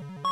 ん?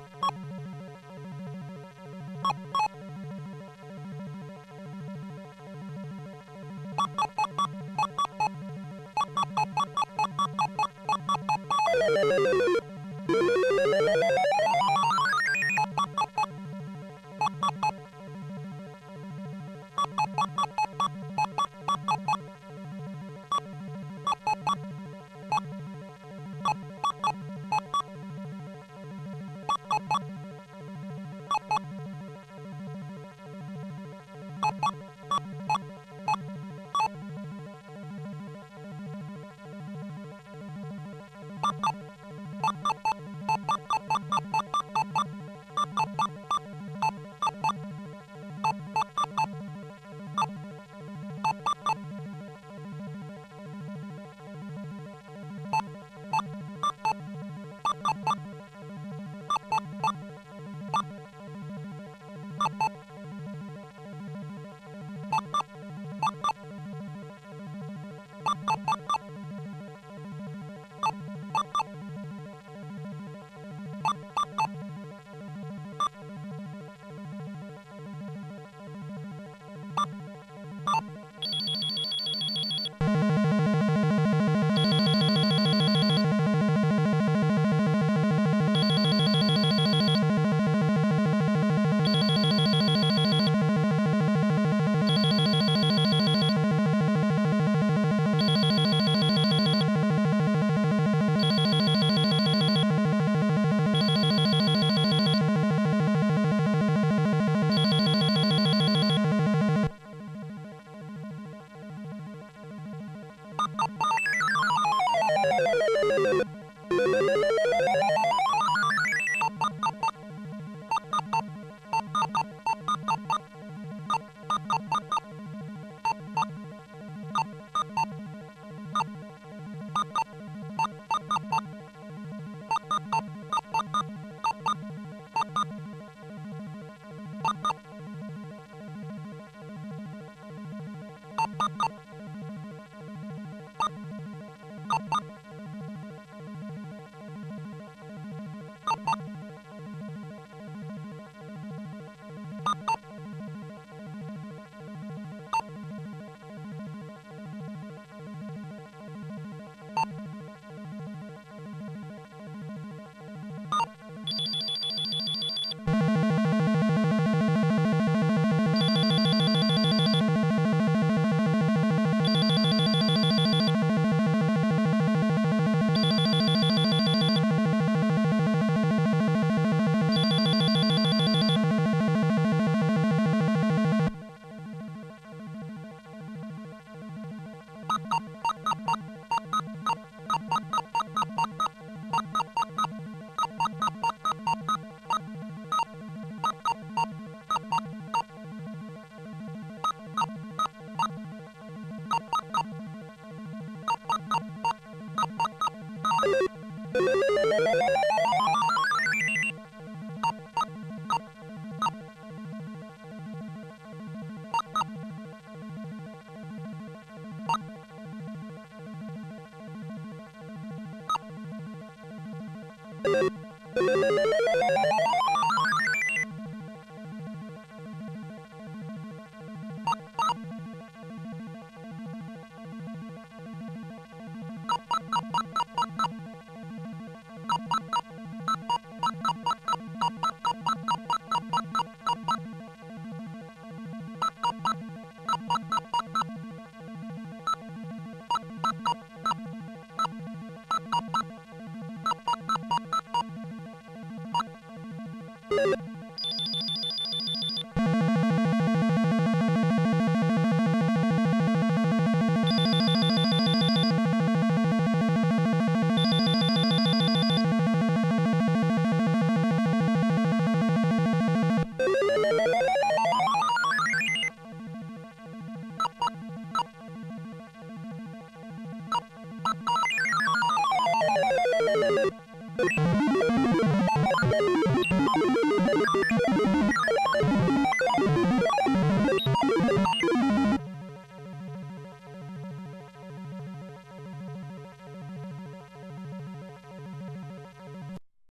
you